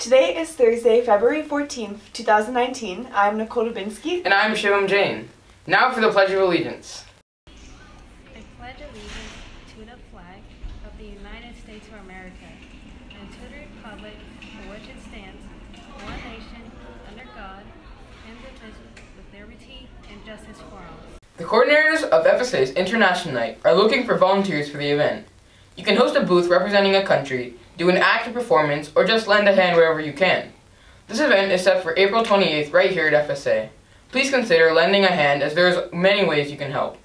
Today is Thursday, February 14th, 2019. I'm Nicole Dubinsky. And I'm Shivam Jain. Now for the Pledge of Allegiance. I pledge allegiance to the flag of the United States of America and to the republic for which it stands, one nation, under God, indivisible, with liberty and justice for all. The coordinators of FSA's International Night are looking for volunteers for the event. You can host a booth representing a country, do an active performance, or just lend a hand wherever you can. This event is set for April 28th right here at FSA. Please consider lending a hand as there are many ways you can help.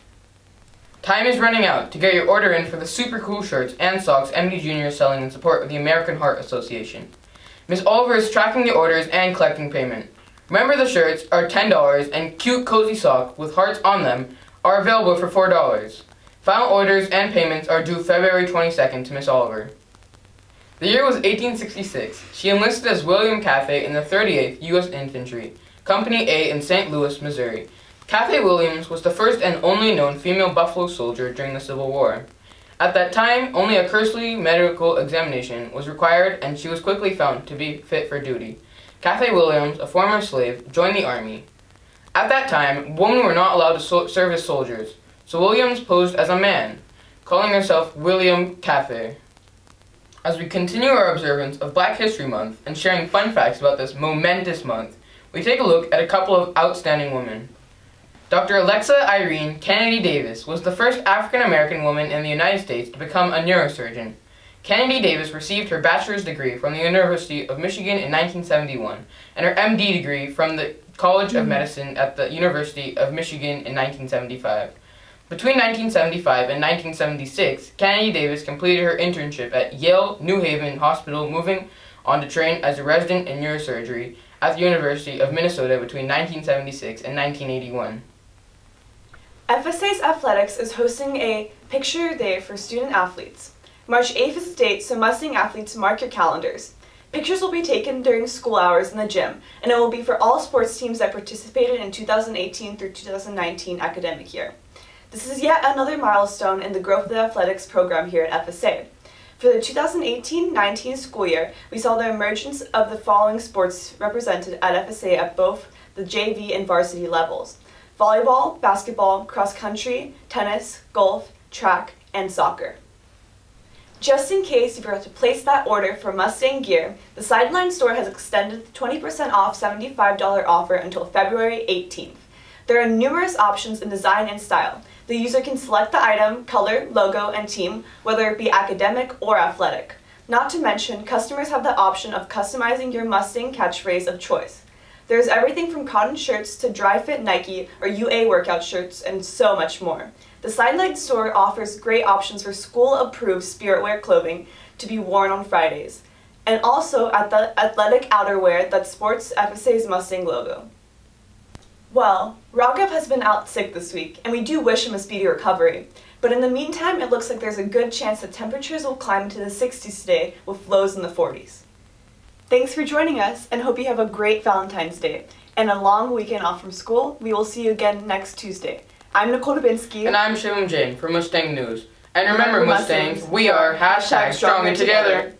Time is running out to get your order in for the super cool shirts and socks MD Junior is selling in support of the American Heart Association. Ms. Oliver is tracking the orders and collecting payment. Remember the shirts are $10 and cute cozy sock with hearts on them are available for $4. Final orders and payments are due February 22nd to Miss Oliver. The year was 1866. She enlisted as William Cathay in the 38th U.S. Infantry, Company A in St. Louis, Missouri. Cathay Williams was the first and only known female Buffalo soldier during the Civil War. At that time, only a cursory medical examination was required and she was quickly found to be fit for duty. Cathay Williams, a former slave, joined the Army. At that time, women were not allowed to so serve as soldiers, so Williams posed as a man, calling herself William Cathay. As we continue our observance of Black History Month and sharing fun facts about this momentous month, we take a look at a couple of outstanding women. Dr. Alexa Irene Canady Davis was the first African American woman in the United States to become a neurosurgeon. Canady Davis received her bachelor's degree from the University of Michigan in 1971 and her MD degree from the College of mm-hmm. Medicine at the University of Michigan in 1975. Between 1975 and 1976, Canady Davis completed her internship at Yale New Haven Hospital, moving on to train as a resident in neurosurgery at the University of Minnesota between 1976 and 1981. FSA's Athletics is hosting a picture day for student athletes. March 8th is the date, so Mustang athletes mark your calendars. Pictures will be taken during school hours in the gym, and it will be for all sports teams that participated in 2018 through 2019 academic year. This is yet another milestone in the growth of the athletics program here at FSA. For the 2018-19 school year, we saw the emergence of the following sports represented at FSA at both the JV and varsity levels volleyball, basketball, cross country, tennis, golf, track, and soccer. Just in case you forgot to place that order for Mustang gear, the Sideline store has extended the 20% off $75 offer until February 18th. There are numerous options in design and style. The user can select the item, color, logo, and team, whether it be academic or athletic. Not to mention, customers have the option of customizing your Mustang catchphrase of choice. There's everything from cotton shirts to dry fit Nike or UA workout shirts and so much more. The Sideline store offers great options for school-approved spirit wear clothing to be worn on Fridays, and also at the athletic outerwear that sports FSA's Mustang logo. Well, Raghav has been out sick this week, and we do wish him a speedy recovery. But in the meantime, it looks like there's a good chance that temperatures will climb into the 60s today with lows in the 40s. Thanks for joining us, and hope you have a great Valentine's Day and a long weekend off from school. We will see you again next Tuesday. I'm Nicole Dubinsky. And I'm Shivam Jain for Mustang News. And remember, Mustangs, we are hashtag stronger together.